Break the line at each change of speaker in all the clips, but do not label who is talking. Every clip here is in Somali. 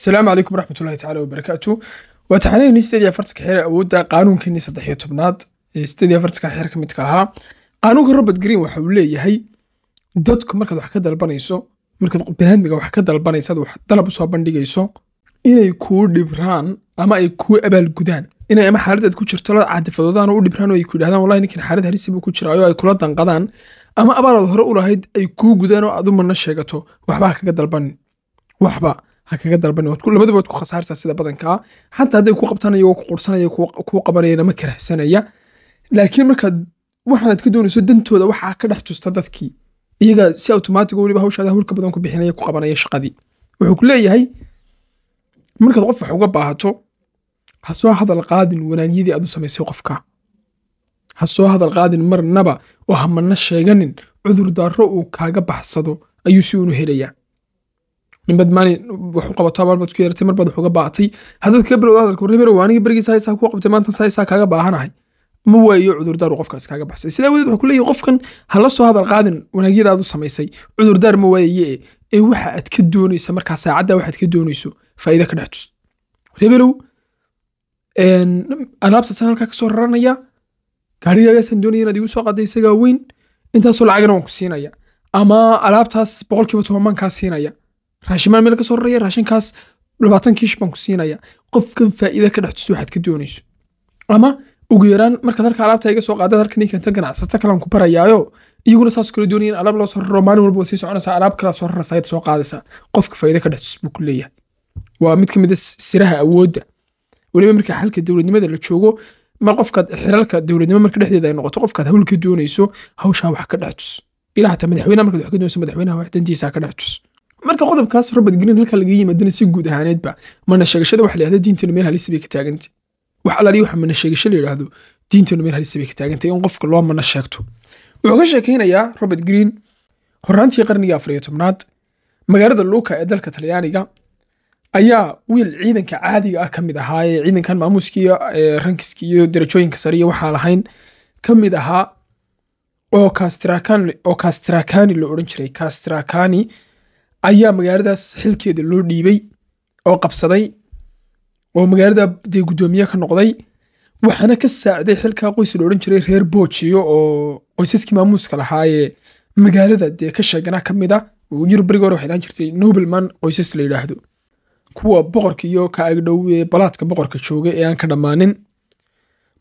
asalaamu calaykum waraxmatullahi tacaala wabarakaatu waa taxanaynii sideed iyo afartanka xeer awoodda qaanuunkeenii saddex iyo tobnaad ee sideed iyo afartanka xeer ka midka ahaa qaanuunka robert green waxa uu leeyahay dadku markaad wax ka dalbanayso markaad biniaadmiga wax ka dalbanaysaad wax dalab u soo bandhigayso inay kuu dhibraan ama ay kuu abaalgudaan inay ama xaaladaad ku jirto la caadifadoodaan oo u dhibraan oo ay ku yidhahdaan wallahi ninkan xaalad halisi buu ku jiraayo ay kula danqadaan. Ama abaalaad hore u lahayd ay kuu gudaan oo aad u mana sheegato waxba ha kaga dalbanin. Waxba ha kaga waad ku khasaarsaa sida badankaa xataa hadday ku qabtaan iyagoo ku qursanaya kuu qabanayana ma karahsanaya laakiin markaad waxaanaad ka doonayso dantooda waxaa ka dhex tusta dadkii iyaga si automaatig weliba hawshaada hawlka badan ku bixinaya ku qabanaya shaqadii wuxuu ku leeyahay markaad qof wax uga baahato ha soo hadal qaadin wanaagyadii aad u samaysay qofka ha soo hadal qaadin marnaba oo hamana sheeganin cudurdaaro uu kaaga baxsado ayuu si unu helayaa ninbad maalin wax u qabato abaalbaad ku yeeratay marbaad wax uga baahatay haddaad bilowda hadalka warreberow aniga berigiisa haysaa qabtay maanta saysaa kaaga baahanahay. Ma waayo cudurdaar uu qofkaas kaaga baxsay. Sidaa wadeed wuxuu ku qofkan ha soo hadal qaadin wanaagyada samaysay. Cudurdaar ma waayaye ee waxa aad ka doonaysa markaa saacadda waxaad ka doonayso faa'iida ka dhex tus rebelow alaabta tan halkaa ka soo raranaya gaarigaagasaan doonaya inaad igu soo qaaday isagaa weyn intaasoo lacagana waan ku siinaya. Ama alaabtaas boqolkiiba tobanbaan kaa siinaya raashimaan meel ka soo raraya raashinkaas labaatan baan ku siinaya. Qofkan faa'iida ka dhex tus waxaad ka doonayso. Ama ugu yaraan markaad halka alaabta iga soo qaadad halkan keenta ganacsata kalaan ku barayaayo iyaguna saas kale doonaya in alaab loo soo raro maalin walba sii soconaysaa alaab kalaa soo raraysaa ayaad soo qaadaysaa. Qofka faa'iida ka dhex tus buu ku waa mid ka mid a siraha awoodda weliba marka xalka dowladnimada la joogo mar qofkaad xiralka dowladnimo marka dhexdeeda ay noqoto qofkaad hawl ka doonayso hawshaa wax ka dhex tus ilaa hataa madaxweynaha markaad wax ka doonayso madaxweynaha wax dantiisa ka dhex tus marka qodobkaas robert green halka laga yimaadana si guud ahaaneedba mana waxa la yidhahda diintanu meel halisa bay ka taagantay wax alaaliya waxa mana la yidhaahdo diintanu meel halisa bay ka taagantay in qofka loo mana sheegto. Wuxuu ka sheekaynayaa robert green horraantii qarnigii afar iyo tobnaad magaalada luuka ee dalka talyaaniga ayaa wiil ciidanka caadiga ah ka mid ahaa ee ciidankan maamuuskiiyo rankiski iyo darajooyinka sare iyo waxaa lahayn ka mid ahaa oo kastrakani la odhan jiray kastrakani ayaa magaaladaas xilkeeda loo dhiibay oo qabsaday oo magaalada dee guddoomiye ka noqday waxaana ka saacday xilkaa qoys la odhan jiray reer boojiyo oo qoysaskii maamuuska lahaayee magaalada dee ka sheeganaa ka mid a yurub beriga hore waxay dhahan jirtay nobelman qoysas la yidhaahdo kuwa boqorka iyo ka agdhow ee balaadka boqorka jooga ee aan ka dhammaanin.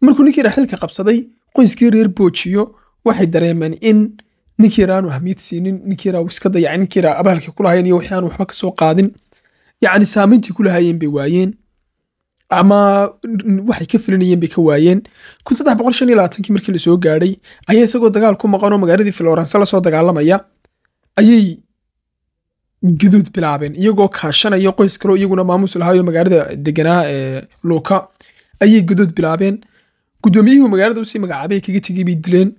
Markuu ninkii xilka qabsaday qoyskii reer boojiyo waxay dareemeen in ninkii raa aanu ahmiyad siinin ninkii raa iska dayacay ninkii abaalkii ku lahayen iyo wixii waxba ka soo qaadin. Yacni saamayntii ku lahaayeen bay waayeen. Ama waxay ka filinayeen bay ka waayeen. Kun saddex boqol shan iyo labaatankii markii la soo gaadhay ayaa isagoo dagaal ku maqan oo magaaladii florence la soo dagaalamaya ayay gaduud bilaabeen. Iyagoo kaashanaya qoys kaloo iyaguna maamuus lahaayo magaalada deganaa ee luuka ayay gaduud bilaabeen. Guddoomiyihii magaalada u sii magacaabay kaga tegey bay dileen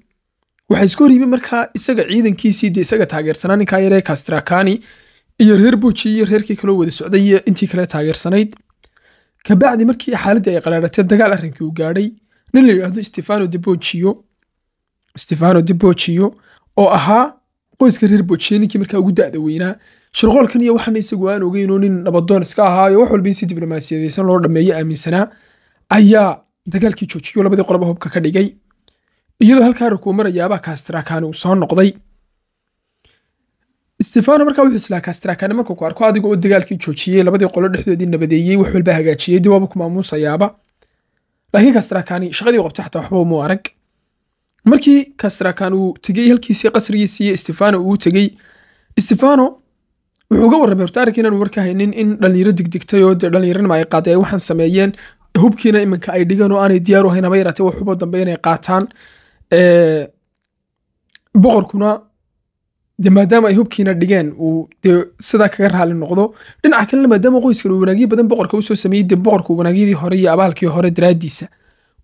waxaa iska hor markaa isaga ciidankiisii dee isaga taageersanaa ninkaa yaree kastrakani iyo reer boji iyo reerkii kaloo wada socday iyo intii kale taageersanayd. Kabacdi markii xaaladii ay qaraaratay dagaal arrinkii uu gaadhay nin la yidhaahdo stefano de bojiyo stefano de bojiyo oo ahaa qoyska reer bojiye ninkii markaa ugu da'da weynaa. Shirqoolkan iyo waxaana isagu aan ogeyn oo nin nabadoon iska ahaayo wax walba si diblomaasiyadaysan loo dhammeeyo aaminsanaa ayaa dagaalkii joojiyo labadii qoloba hubka ka dhigay iyadoo halkaa rakuu marayaabaa kastrakani uu soo noqday. Stefano markaa wuxuu islaa kastrakani markuu ku arko adiga oo dagaalkii joojiyey labadii qolo dhexdoodii nabadeeyey wax walba hagaajiyey dib waaba ku maamuusayaaba. Laakiin kastrakani shaqadii qabtay xataa waxba umuu arag. Markii kastrakani uu tegey halkiisii qasrigiisii iyo stefano uu tegey stefano wuxuu uga warramay horta arrinka inaanu warka haynin in dhallinyaro digdigtay oo dee dhallinyaranima ay qaaday ay waxaan sameeyeen hubkiina iminka ay dhigaan oo aanay diyaar u hayn haba yaraatee wax dambe inay qaataan boqorkuna dee maadaama ay hubkiina dhigeen uu dee sidaa kaga raali noqdo dhinaca kalena maadaama qoyskan uu wanaagyo badan boqorka u soo sameeyey dee boqorku wanaagyadii hore iyo abaalkii hore daraaddiisa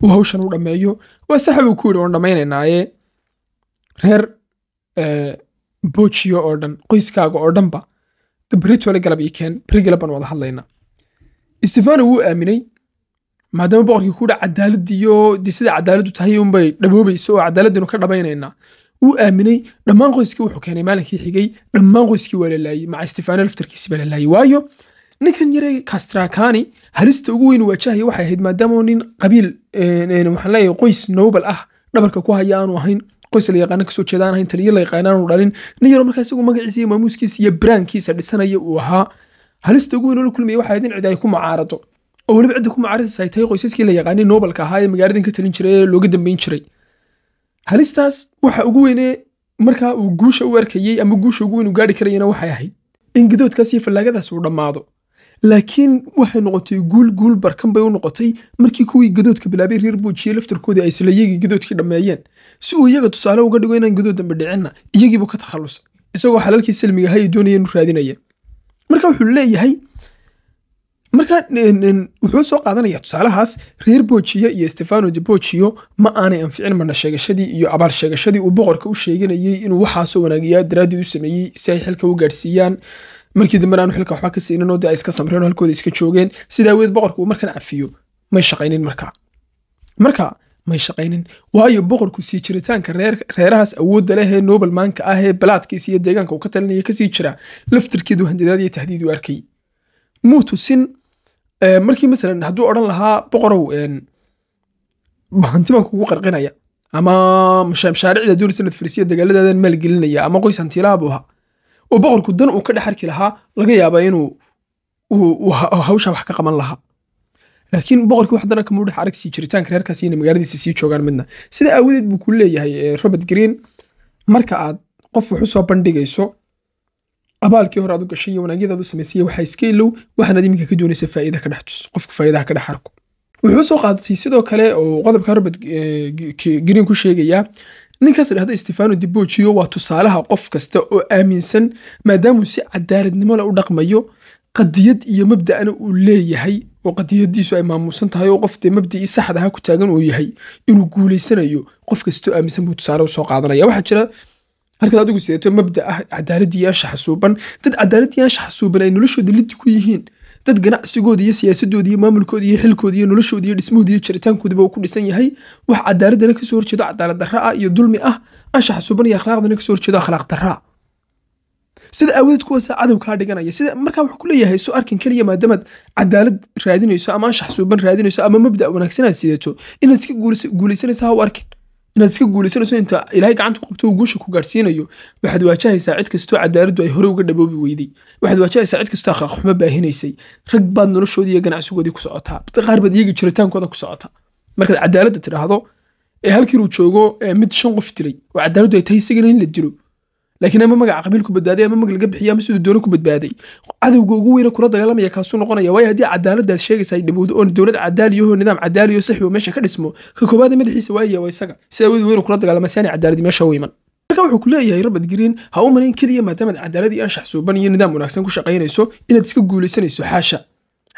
uu hawshan u dhammeeyo. Waa saxa buu ku yidhi waan dhammaynaynaaye reer bojiyo oo dhan qoyskaaga oo dhanba britole galab ii keen beri galab baan wada hadlaynaa. Stefano wuu aaminay maadaama boqorkii ku dha cadaalad iyo sida cadaaladdu tahay unbay dhaboobayso oo cadaaladanu ka dhabaynaynaa wuu aaminay dhammaan qoyskii wuxuu keenay maalinkii xigay dhammaan qoyskii waa la laayey maca stefano laftarkiisi baa la laayey waayo ninkan yare kastrakani halista ugu weyn waajahaya waxay ahayd maadaama nin qabiil waxaan leeyahay qoys nobel ah dhabarka ku haya aanu ahayn qoys la yaqaana ka soo jeeda ahayn taliyo la yaqaana aanu dhalin nin yaro markaa isagu magaciisa iyo maamuuskiisa iyo braankiisa dhisanaya uu ahaa. Halista ugu weyn oo la kulmaya waxay ahayd in cid ay ku mucaarado oo weliba cidda ku mucaaradaysa ay tahay qoysaskii la yaqaanay nobelka ahaa ee magaaladan ka talin jiray ee looga dambeyn jiray halistaas waxa ugu weynee markaa uu guusha u arkayey ama guusha ugu weyn u gaari karayana waxay ahayd in gadoodkaas iyo fallaagadaas uu dhammaado laakiin waxay noqotay guul guul barkan bay u noqotay markii kuwii gadoodka bilaabay reer boojiye laftarkoodii ay isla gadoodkii dhammeeyeen si uu iyaga tusaale uga dhigo inaan gadood dambe dhicinna iyagiibuu ka takhallusay isagoo xalalkii salmiga ahay ay doonayeen u raadinaya marka wuxuu leeyahay marka wuxuu soo qaadanaya tusaalahaas reer boojiyo iyo stefano de boojiyo ma aanay anficin mana sheegashadii iyo abaal sheegashadii uu boqorka u sheeganayey inuu waxaasoo wanaagiyaa daraaddeed u sameeyey si ay xilka u gaadhsiiyaan. Markii dambena xilka waxba ka siinin oo dee ay iska samreen oo halkooda iska joogeen. Sida aweed boqorka uu markan cafiyo may shaqaynin marka. Marka may shaqaynin. Waayo boqorku sii jiritaanka reerahaas awoodda leh ee nobelmaanka ah ee balaadkiisa iyo deegaanka uu ka talinaya ka sii jira laftarkeedu handadaad iyo tahdiid u arkay. Muu markii masalan hadduu odhan lahaa boqorow hanti baan kugu qarqinaya. Ama mashaariicda inaad fariisiyo dagaaladaadan maalgelinaya ama qoys hantiilaa buu ahaa. Oo boqorku dan uu ka dhex arki lahaa laga yaabaa inuu hawsha wax ka qaban lahaa. Laakiin boqorkii wax dana kamuu dhex arag sii jiritaanka reerkaasi inay magaaladiisa sii joogaan midna. Sida aawadeed buu ku leeyahay robert green marka aad qof wax u soo bandhigayso abaalkii hore aad u gashay iyo wanaagyadaad u samaysay waxaa iska ilow waxaanaad iminka ka doonaysa faa'iida ka dhex tus qofku faa'iidaha ka dhex arko. Wuxuu soo qaadatay sidoo kale oo qodobka robert green ku sheegayaa ninkaas dhahda stefano dibogio waa tusaalaha qof kasta oo aaminsan maadaamuu si cadaaladnimo le u dhaqmayo qadiyad iyo mabda'na uu leeyahay oo qadiyadiisu ay maamuusan oo qof dee saxda aha ku taagan uu yahay inuu guulaysanayo qof kastoo aaminsan buu tusaale u soo qaadanaya. Waxaa jira halkaad adigu sidato mabda ah cadaaladii iyo anshaxa suuban dad cadaaladii anshaxa suuban ay noloshooda liddi ku yihiin. Dad ganacsigooda iyo siyaasadooda iyo maamulkooda iyo xilkooda iyo noloshooda iyo dhismahooda iyo jiritaankoodaba uu ku dhisan yahay. Wax cadaaladana ka soo horjeedo cadaalad darra ah iyo dulmi ah. Anshaxa suuban iyo akhlaaqdana ka soo horjeedo akhlaaq darra ah. Sida aawadeed kuwaasa cadow kaa dhiganaya sida markaa wuxuu ku leeyahay soo arkin keliya maadaamaad cadaalad raadinayso ama anshax suuban raadinayso ama mabda wanaagsan aad inaad iska guulaysanaysa ha u arkin inaad iska guulaysanayso inta ilaahay gacanta ku qabto uu guusha ku gaadhsiinayo waxaad waajahaysaa cid kastoo cadaaladdu ay hore uga dhaboobi weyday. Waxaad waajahaysaa cid kastoo akhlaaq xumo baahinaysay. Rag baad noloshoodii iyo ganacsigoodii ku socotaa. Qaar baad iyaga jiritaankooda ku socotaa. Markaad cadaaladda tidhaahdo ee halkii uu joogo mid shan qof dilay oo cadaaladdu ay tahay isagana in la dilo laakiin ama magaca qabiil ku badbaaday ama mag laga bixiyo ama siduu doono ku badbaaday cadowga ugu weyne kula dagaalamaya kaasuu noqonaya waayo haddii cadaaladaad sheegaysa ay dhibowdo oo dowlad cadaaliyaho nidaam cadaaliyo saxi oo meesha ka dhismo ka koobaada madaxiisa waayaya waa isaga. Si awoodi weynu kula dagaalama si cadaaladi meesha u iman. Marka wuxuu ku leeyahay robert green ha u malayn keliya maadaamaad cadaalad iyo anshax suuban iyo nidaam wanaagsan ku shaqaynayso inaad iska guulaysanayso xaasha.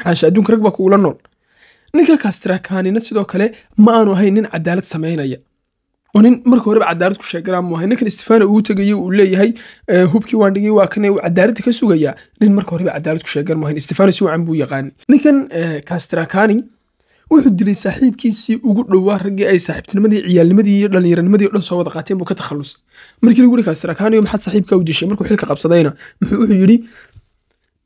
Xaasha adduunka rag baa kugula nool. Ninka kastrakaanina sidoo kale ma aanu ahayn nin cadaalad samaynaya oo nin marka horeba cadaalad ku sheeganaa mu ahay ninkan stefano uu tegayo uu leeyahay hubkii waan dhigay waa kan cadaaladda ka sugaya nin marka horeba cadaalad ku sheegan maahayn stefano si wacan buu yaqaani ninkan kastrakani wuxuu dilay saaxiibkiisii ugu dhowaa raggii ay saaxiibtinimadii ciyaalnimadii iyo dhallinyaranimadii o dhan soo wada qaateen buu ka takhallusay. Markii lagu yiri kastrakani maxaad saaxiibka u dishay? Markuu xilka qabsadayna wuxuu yidhi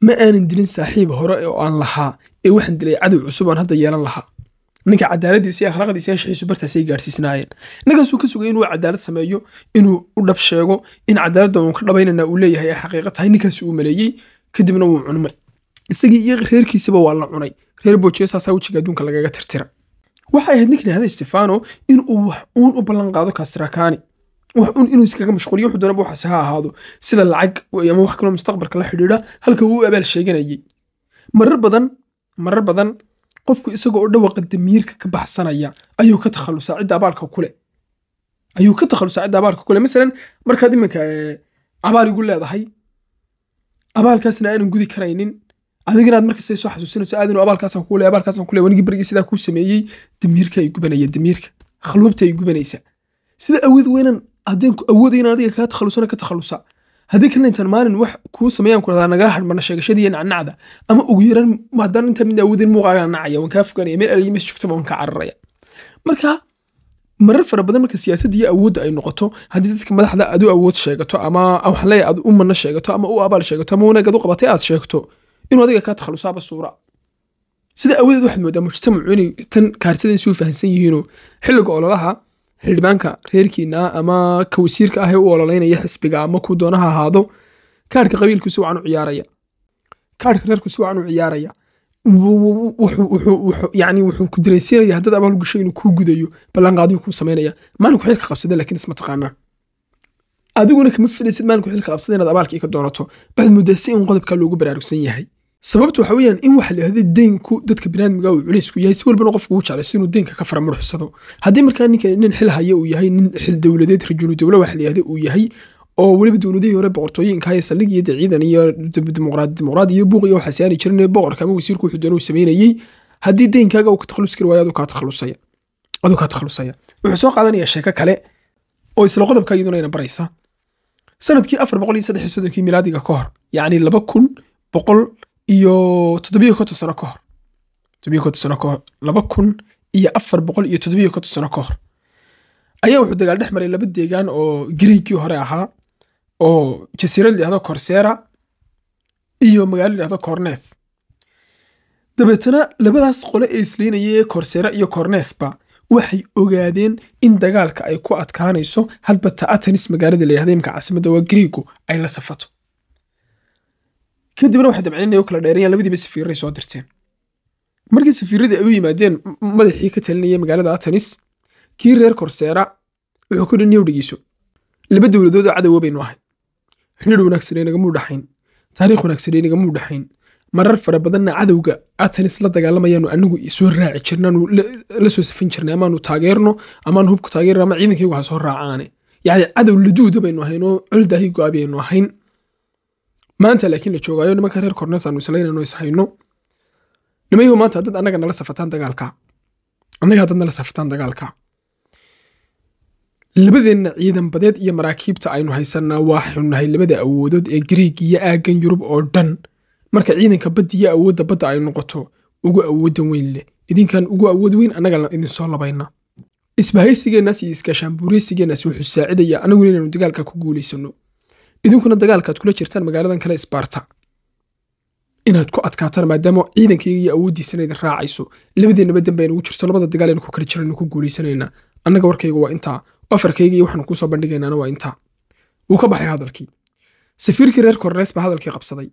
ma aanan dilin saaxiib hore oo aan lahaa ee waxaan dilay cadow cusub aan hadda yeelan lahaa ninka cadaaladiisa akhlaaqdiisa iyo anshaxiisu bartaasay gaadhsiisnaayeen ninkaasuu ka sugay inuu cadaalad sameeyo inuu u dhab sheego in cadaaladda uun ka dhabaynana uu leeyahay ay xaqiiqo tahay ninkaasi uu maleeyey kadibna wuu cunmay isagii iyo reerkiisaba waa la cunay. Reer boojiyo saasaa wejiga adduunka lagaga tirtira. Waxay ahayd ninkan yahda stefano in uu wax uun u ballan qaado kastrakani wax uun inuu iskaga mashquuliyo wuxuu doonaba ha ahaado. Sida lacag ama wax kaloo mustaqbalka la xidhiidha halka uu abaal sheeganayay marar badan marar badan qofku isagoo oo dhawaqa damiirka ka baxsanaya ayuu ka takhalusaa cidda abaalka kule ayuu ka takhalusaa cidda abaalka kule masalan markaad iminka abaal igu leedahay abaalkaasna aanan gudi karaynin. Adigana aad markasta soo xasuusinayso aadinu abaalkaasaan kule abaalkaasaan kule wanigii barigii sidaa kuu sameeyey damiirka ay gubanaya damiirka. Khalwabta ay gubanaysa sida awood weynan haddeen awooda in adiga kaa takhalusana ka takhalusa haddii intaan maalin wax kuu sameeyaan kuradaa nagaa hadhmana sheegashadii nacnacda ama ugu yaraan haddaan intaa mid awoodin muuqaaga nacaya waan kaa fogaanaya meel aliyo mees joogtaba waan kaa cararaya. Marka marar fara badan marka siyaasadda awoodda ay noqoto haddii dadka madaxda aad u awood sheegato ama waxaan leeyahay aad u mana sheegato ama u abaal sheegato ama wanaag u qabatay aad sheegto inuu adiga kaa takhalusaaba suura. Sida awadeed waxaad moodaa mujtamacu inay tan kaartada isu fahansan yihiinoo xilliga ololaha xildhibaanka reerkiina ama ka wasiirka ah ee u ololeynaya xisbiga ama ku doonaha ahaado kaarhka qabiilku si wacan u ciyaaraya. Kaarhka reerku si wacan ciyaaraya. Yani wuxuu ku dareensiinaya haddaad abaal gasho inuu kuu gudayo ballanqaadiyu kuu samaynaya. Maalinku xilka qabsada laakiin isma taqaanaa adiguna kama filaysid maalinku xilka qabsada inaad abaalkii ka doonato waxaad moodaa in qodobkaa loogu baraarugsan yahay sababtu waxa weeyaan in waxa la yidhahda deynku dadka binaadmiga uu culaysku yahay si walbana qofku uu jeclaysto inuu deynka ka fara murxsado haddii markaa ninka nin xil haya uu yahay nin xil dowladeed rajulu dowla waxa la yidhahda uu yahay oo weliba dowladihii hore boqortooyinka iyo saldhig iyo ciidan iyo dimuqraad iyo buuq iyo waxaas yaani jirin boqorka ama wasiirku wuxuu doona uu sameynayey haddii deynkaaga uu ka takhalus kari waayo aduu kaa takhalusaya wuxuu soo qaadanayaa sheeko kale oo isla qodobka iyaduna ina baraysa. Sanadkii afar boqol iyo saddex soddonkii milaadiga ka hor yacni laba kun boqol iyo toddobiyo konton sano ka hor. Toddobiyo konton sano ka hor. Laba kun iyo afar boqol iyo toddobiyo konton sano ka hor. Ayaa wuxuu dagaal dhex maray laba deegaan oo griigkii hore ahaa oo jasiirad layihahdo korsera iyo magaalo layihahdo corneth. Dabeetana labadaas qole ee isleynayay ee korsera iyo cornethba waxay ogaadeen in dagaalka ay ku adkaanayso hadba ta'atanis magaalada layihahda imka caasimadda waa griigu ay la safato kadibna waxay dabceen inay kala dheerayaan labadiiba safiiray soo dirteen. Markii safiiradii ay u yimaadeen madaxii ka talinaya magaalada atanis kii reer korseera wuxuu ku dhinniyow dhegeyso. Laba dowladood oo cadowa baynu ahay. Xidhiir wanaagsanay dhaxayn. Taariikh wanaagsanay dhaxayn. Marar fara badanna cadowga atanis la dagaalamayaanu anagu soo raaci jirnaanu la soo safin jirnay amaanu taageerno amaanu hubku taageerno ama ciidankaygu ha soo raacaane. Yacni cadow laduuda baynu ahayn oo culdaahi go-abi aynu ahayn maanta laakiin la joogaayo nimanka reer kornes aanu islaynayno is hayno. Maanta dad annaga nala safataan dagaalka. Annaga dad nala safataan dagaalka. Labadeenna ciidan badeed iyo maraakiibta aynu haysanaa waxaynu nahay labada awoodood ee griig iyo aaggan yurub oo dhan. Marka ciidanka badda iyo awoodda badda ay noqoto ugu awoodan weyn leh idinkan ugu awood weyn annaga idin soo labayna. Isbahaysigeennaas iyo iskaashaanbuureysigeennaas wuxuu saacidaya annaguna inaanu dagaalka ku guulaysano idinkuna dagaalkaad kula jirtaan magaaladan kale isbaarta. Inaad ku adkaataan maadaama ciidankayga iyo awooddiisana idin raacayso. Labadeennaba danba aynugu jirto labada dagaal aynu ku kala jiraynu ku guulaysanaynaa annaga warkayga waa intaa. Afarkayga iyo waxaanu kuusoo bandhigaynaana waa intaa. Wuu ka baxay hadalkii. Safiirkii reer kornes baa hadalkii qabsaday.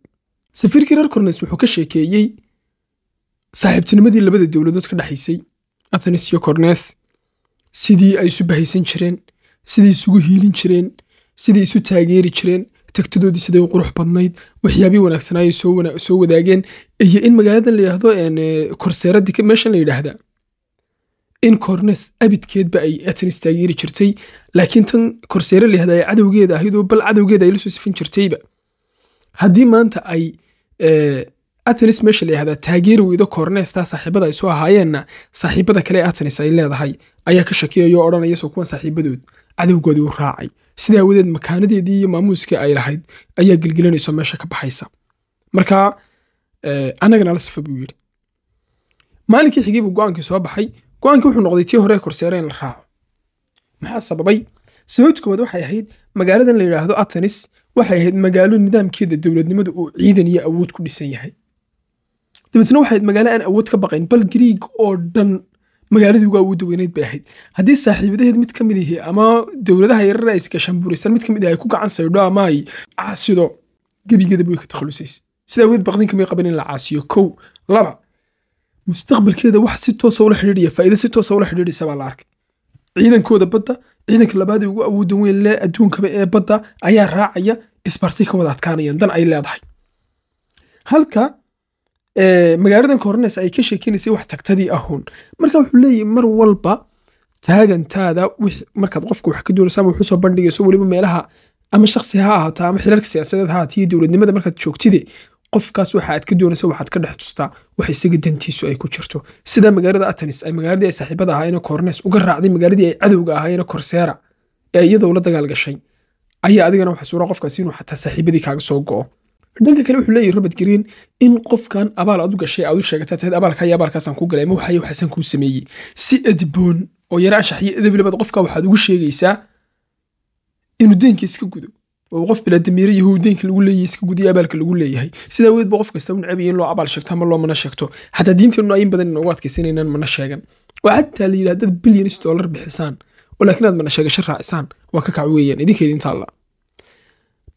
Safiirkii reer kornes wuxuu ka sheekeeyey saaxiibtinimadii labada dowladood ka dhexaysay atanis iyo kornes sidii ay isu bahaysan jireen sidii isugu hiilin jireen sidii isu taageeri jireen tagtadoodii siday u qurux badnayd waxyaabii wanaagsanaayo soo wadaageen iyo in magaaladan la yidhaahdo korseeradii meeshan la yidhaahda in kornes abidkeedba ay atanis taageeri jirtay laakiin tan korseere la yidhahda cadowgeeda ahayd oo bal cadowgeeda ay la soo sifin jirtayba. Haddii maanta ay atanis meesha la yihahdaa taageeri weydo kornestaa saaxiibada ay soo ahaayeenna saaxiibada kale atanis ay leedahay ayaa ka shakiyayo odhanaya soo kuwan saaxiibadood. Cadowgoodii u raacay sidaa awadeed makaanadeedii iyo maamuuskii ay lahayd ayaa gelgelinayso meesha ka baxaysa. Marka annagana la sifa buu yidhi. Maalinkii xigay buu go'aankii soo baxay go'aankii wuxuu noqday tii hore korseere in la raaco. Maxaa sababay? Sababta koowaad waxay ahayd magaaladan la yidhaahdo atanis waxay ahayd magaalo nidaamkeeda dowladnimada uu ciidan iyo awood ku dhisan yahay. Dabeetna waxay ahayd magaalo aan awood ka baqayn bal griig oo dhan magaaladii ugu awoodda weyneyd bay ahayd. Haddii saaxiibadaheed mid ka mid ama dowladaha yarara ay iskashambuuraysan mid ka mid ah ay ku gacan saydho ama ay caasido gebigeedaba way ka takhalusaysa sida awood baqdinka may qaban in la caasiyo kow laba mustaqbalkeeda wax si toosa ula xidhiidhaya faa'iido si toosa ula xidhiidhaysa baa la arkay. Ciidankooda badda ciidanka labaad ee ugu awoodda weyn leh adduunkaba ee badda ayaa raacaya isbartay ka wada adkaanayaan dan ay leedahay. Halka magaaladan kornes ay ka sheekeynaysay wax tagtadii ahuun marka wuxuu leeyahay mar walba taagantaada markaad qofka wax ka doonaysa ama wuxuu soo bandhigayso weliba meelaha ama shaksi ha ahaato ama xilalka siyaasadeed ha ahaato iyo dowladnimada markaad joogtide qofkaas waxa aad ka doonaysa waxaad ka dhex tustaa wax isaga dantiisu ay ku jirto. Sida magaalada atanis ay magaaladii ay saaxiibada ahaayeen kornes uga raacday magaaladii ay cadowga ahaayeen korseera ee iyadoo la dagaal gashay ayaa adigana waxa suura qofkaas inuu xataa saaxiibadii kaaga soo go'o dhanka kale wuxuu leeyahy robert green in qofkan abaal aad u gashay aad u sheegataa tahayd abaalka iyo abaalkaasaan ku galay ama waxayo waxaasaan kuu sameeyey. Si edboon oo yara anshax iyo edeblabad qofka waxaad ugu sheegaysaa inuu deenka iska gudo. Oo qof bilaadamiire yahu deynka lagu leeyahay iska gudiya abaalka lagu leeyahay. Sidaa weed qof kasta u necab in loo abaal sheegto ama loo mana sheegto. Xataa diinteennu ayin badan inoogu adkaysanaynaan mana sheegan. Oo xataa la yidhaha dad bilyanis dollar bixisaan oo laakiin aad mana sheegasho raacisaan waa ka kac weeyaan idinkeeda inta alla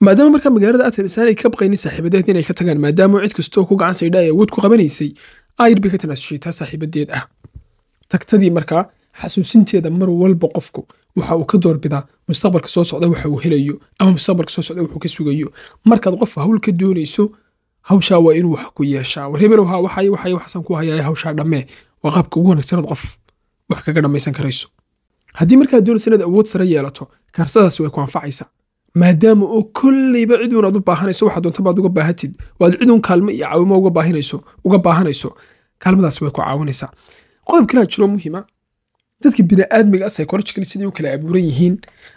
maadaama markaa magaalada atenisaan ay ka baqaynin saaxiibadeed inay ka tagaan maadaama cid kastoo ku gacan saydha ay awood ku qabanaysay ayr bay ka tanaasushay saaxiibadeed ah. Tagtadii markaa xasuusinteeda mar walba qofku waxa uu ka doorbidaa mustaqbalka soo socda waxa uu helayo ama mustaqbalka soo socda wuxuu ka sugayo. Markaad qof hawl ka doonayso hawshaa waa inuu wax ku yeeshaa. War hebelow haa waxay waxay waxasan ku hayaa hawshaa dhammee waa qaabka ugu wanaagsanad qof wax kaga dhammaysan karayso. Haddii markaad doonaysa inaad awood sare yeelato kaarsadaasi way ku anfacaysaa maadaama oo kolleyba cid aad u baahanayso waxaa doonta baad uga baahatid. Oo aad kaalmo iyo caawimo uga baahinayso uga baahanayso. Kaalmadaasi way ku caawinaysaa qodob kalaa jiro muhiima. Dadka bini'aadmiga psychological sidai u kala abuuran yihiin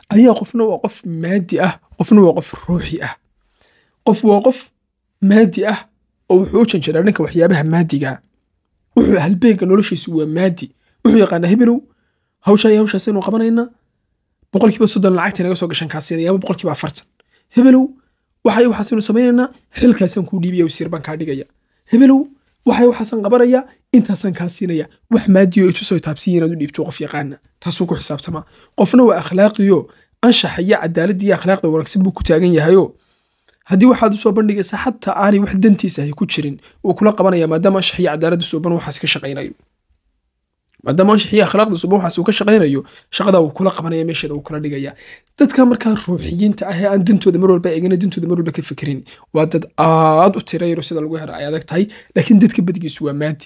ayaa qofna waa qof maadi ah qofna waa qof ruuxi ah. Qof waa qof maadi ah oo wuxuu u janjeeraa dhanka waxyaabaha maadiga. Wuxuu halbeega noloshiisu waa maadi. Wuxuu yaqaanaa hebelow hawshaa iyo hawshaasaynu qabanaynaa boqolkiiba soddon lacagta naga soo gashan kaasiinaya ama boqolkiiba afartan. Hebelow waxay waxaasaynu samaynaynaa xilkaasaan kuu dhiibaya kaa dhigaya. Hebelow waxay waxaasaan qabanaya intaasaan kaa siinaya. Wax maadiyo itusoo taabsiya inaad u dhiibto qof yaqaana. Taasuu ku xisaabtamaa. Qofna waa akhlaaqiyo anshaxa iyo akhlaaqda wanaagsan buu ku taagan yahayo haddii waxaad u soo bandhigaysaa xataa aanay wax dantiisa ahay ku jirin wuu kula qabanaya maadaama anshax cadaaladda suuban waxaas ka shaqaynayo maadaama anshax iyo akhlaaqda suuban waxaas uu ka shaqaynayo shaqada wuu kula qabanaya meesheeda wuu kula dhigaya. Dadka markaa ruuxiyiinta ah ee aan dantooda mar walba eegana dantooda mar walba ka fikirin waa dad aad u tirayro sida lagu hera ay adag tahay. Laakiin dadka badigiisu waa maadi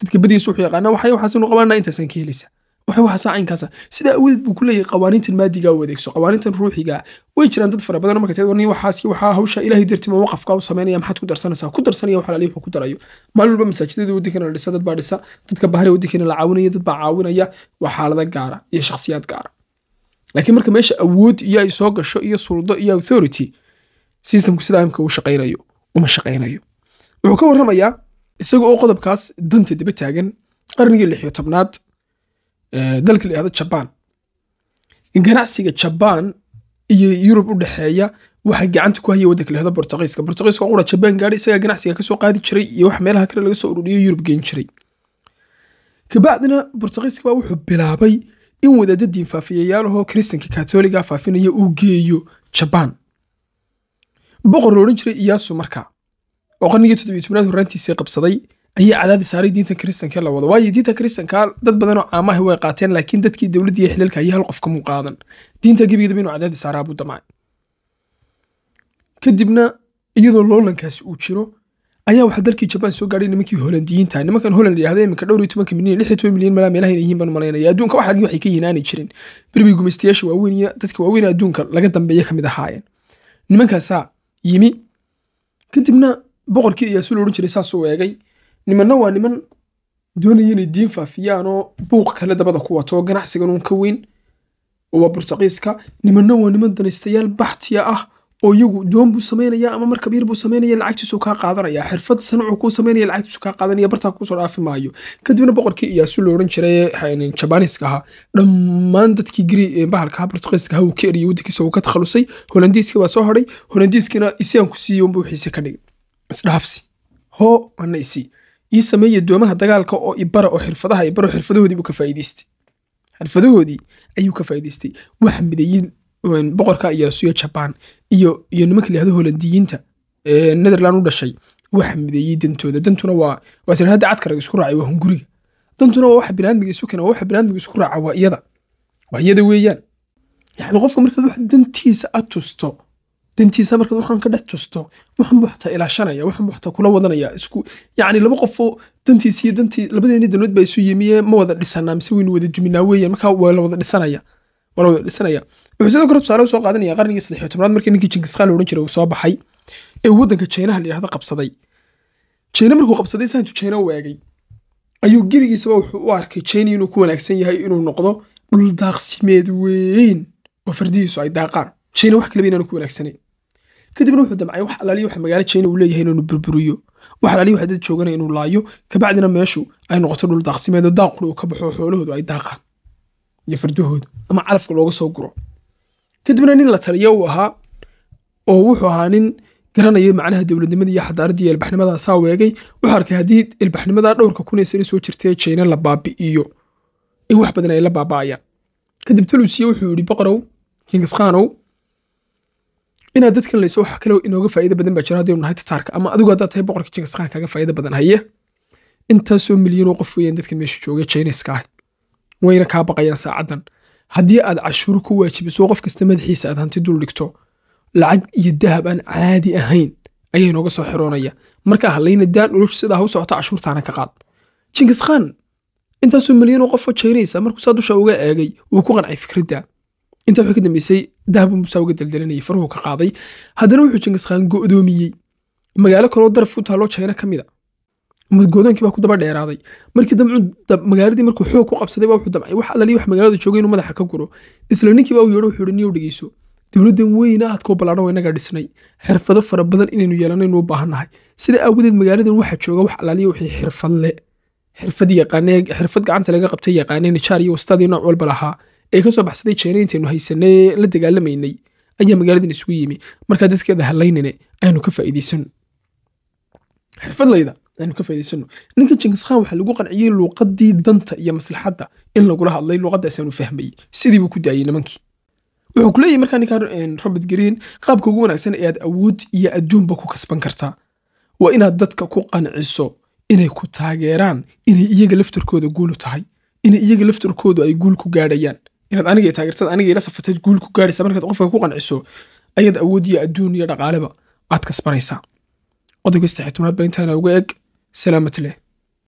dadka badigiisu wuxuu yaqaanaa waxay waxaasinu qabanaa intaasaan ka helaysa waxay waxaasaa caynkaasa sidaa awadeed buu ku leeyahay qawaaniintan maadigaa u adeegso qawaaniintan ruuxigaa way jiraan dad fara badan marka tani waxaas waxaa hawsha ilaahay dartima waqafka u samaynaya maxaad ku darsanaysaa? Ku darsanaya waxa lalihi wuxuu ku darayo. Maalin walba masaajidada waddankana la dhisa dad baa dhisa. Dadka bahare waddankana la caawinaya dad baa caawinaya. Waa xaalado gaara iyo shakhsiyaad gaara. Laakiin marka meesha awood iyo ay soo gasho iyo suldo iyo authority systemku sidaa imka uu shaqaynayo uma shaqaynayo. Wuxuu ka warramayaa isaga oo qodobkaas danta daba taagan qarnigii lix iyo tobnaad dalka la yihahdo jabaan ganacsiga jabaan iyo yurub u dhexeeya waxaa gacanta ku haya waddanka la yihahdo bortuqiiska bortuqiiska qura jabaan gaadhi isagaa ganacsiga ka soo qaadi jiray iyo wax meelaha kale laga soo ururiyo yurub geen jiray. Kabacdina bortuqiiska baa wuxuu bilaabay in wadaadda diinfaafiyayaalahoo kiristanka katoliga faafinaya uu geeyo jabaan boqor la odhan jiray iyaasu markaa oo qarnigii toddobiyo tobnaad horraantiisii qabsaday ayaa cadaadi saaray diinta kiristanka la wado. Waayo diinta kiristanka dad badan oo caamaha way qaateen laakiin dadkii dowladda iyo xililka ayaa hal qof kamuu qaadan diinta gebigedaba inuu cadaadi saaraa buu damcay. Kadibna iyadoo loolankaasi uu jiro ayaa waxaa dalkii jabaan soo gaadhay nimankii holandiyiinta. Nimankan holand yidhahda iminka dhowr iyo tobanka milyan lix iyo toban milyan malaa meelaha yihiin baan malaynaya. Adduunka wax waxay ka yinaani jirin. Berbig gumaystayaasha waaweyn iyo dadka waaweyn adduunka laga dambeeya ka mid ahaayeen. Nimankaasaa yimi. Kadibna boqorkii iyaasu la odhan jiray saasuu eegay nimanna waa niman doonaya inay diin faafiyaan oo buuq kale dabada ku wato ganacsigan uun ka weyn oo waa burtaqiiska nimanna waa niman danaystayaal baxtiya ah oo iyagu doon buu samaynaya ama markab yar buu samaynaya lacagtiisu kaa qaadanaya. Xirfad sanacu kuu samaynaya lacagtiisu kaa qaadanaya bartaa ku soo dhaafi maayo kadibna boqorkii iyaasu la jiray jabaniiska ahaa dhammaan dadkii gri bahalka ahaa ahaa uu ka eriyay waddankiisa uu ka takhalusay. Holandiiskii baa soo hadhay holandiiskina isaan ku unbuu xiise ka dhigay. Isdhaafsi hoo ana isii ii sameeya doomaha dagaalka oo ibara oo xirfadaha ibaro xirfadahoodii buu ka faa'iidaystay. Xirfadahoodii ayuu ka faa'iidaystay. Wax midayin boqorka iyasuyo jabaan iyo iyo nimanka la yihahdo holandiyiinta netherland u dhashay. Wax mideeyey dantooda. Dantuna waa waa sir hadda isku raacay waa hunguriga. Dantuna waa waxa binaadmiga isu keena waa waxa binaadmiga isku raaca waa iyada. Waa iyada weeyaan. Yani qofka markaad wax dantiisa aad tusto dantiisa markaad waxaan ka dhex tusto waxan buu xataa ilaashanaya waxan buu kula wadanaya isku yacni laba qofoo dantiisa iyo dantii labadeeni danood baa isu yimiye ma wada dhisanaa mise waynu wada juminaa weeyaan markaa waa la wada dhisanaya waa la wada dhisanaya. Wuxuu sidoo kale tusaale u soo qaadanaya qarnigii saddex tobnaad markii ninkii jinkiskaan la odhan jiray uu soo baxay ee waddanka jeynaha la yidhahdo qabsaday. Jeyna markuu qabsaday saantu jeyna u eegay. Ayuu gebigiisaba wuxuu u arkay jeyna inuu ku wanaagsan yahay inuu noqdo dhul daaqsimeed weyn oo fardihiisu ay daaqaan. Jeyna wax kaleba inaanu ku wanaagsanayn kadibna wuxuu damcay wax alaaliya waxa magaalo jeyna uu leeyahay inuu burburiyo wax alaaliya waxa dad joogana inuu laayo. Kabacdina meeshu ay noqoto dhul daaqsimeed oo uu ka baxo xoolahoodu ay daaqaan iyo fardahoodu ama calafka looga soo guro. Kadibna nin la taliya uu ahaa oo wuxuu ahaa nin garanaya macnaha dowladnimada iyo xadaaradda iyo ilbaxnimada. Saa weegay wuxuu arkay haddii ilbaxnimada dhowrka kun ee sane soo jirtay jayna la baabi'iyo in wax badan ay la baaba'ayaan. Kadib talusiya wuxuu yidhi boqorow kingiskhaanow inaad dadkan layso wax kale inooga faa'iido badan baa jira haddaynu nahay tataarka ama adigu haddaad tahay boqorka kingiskhaan kaaga faa'iido badan haye? Intaasoo milyan oo qof weeyaan dadkan meesha jooga jayniska ah. Wayna kaa baqayaan saacaddan. Haddii aad cashuuro ku waajibiso qof kasta madaxiisa aad hanti dul dhigto lacag iyo dahab aan caadi ahayn ayaa inooga soo xiroonaya. Markaa halayna daan noloshu sidaa ha u socota cashuurtaana ka qaad. Jingiskhaan intaasoo milyan oo qofoo jaynaysa markuu saa dusha uga eegay wuu ku qancay fikradda intaa wuxuu ka dambeysay dahabu musaa uga daldalanayay faruhu ka qaaday. Haddana wuxuu jingiskhaan go'doomiyey magaalo kaloo daraf ku taalloo jayna ka mida goodoonkii baa ku daba dheeraaday. Markii magaaladii markuu xoog ku qabsaday baa wuxuu damcay wax alali wax magaalada joogay inuu madaxa ka guro. Isla ninkii baa u yeedho wuxuu niyow dhegeyso. Dowladdan weyna aadkoo ballaadhan inaga dhisnay. Xirfado fara badan inaynu yeelanaynu u baahannahay sida aawadeed magaaladan waxaa jooga wax alaaliya wixii xirfad xirfad yaqaanee xirfad gacanta laga qabtay yaqaanee nijaar iyo wastadii nooc walba lahaa ee ka soo baxsaday jeena intaynu haysanay la dagaalamaynay ayaa magaaladan isugu yimi. Markaa dadkeeda halaynine aynu ka faa'iidaysano xirfadlayda aynu ka faa'iidaysano ninka jingiskhaan waxaa lagu qanciyey luuqadii danta iyo maslaxadda in lagula hadlay luuqaddaas aanu fahmayey sidii buu ku daayey nimankii. Wuxuu ku leeyahy markaa ninkan robert green qaabka ugu wanaagsan ee aad awood iyo adduunba ku kasban kartaa. Waa inaad dadka ku qanciso inay ku taageeraan inay iyaga laftarkooda guulu tahay inay iyaga laftarkoodu ay guul ku gaadhayaan inaad aniga taageertada aniga ila safatayd guul ku gaadhaysa markaad qofka ku qanciso ayaad awood iyo adduun iyo dhaqaaleba aad kasbanaysaa. Qodobka saddexi tobnaad baa intaana uga eg. Salaamat leh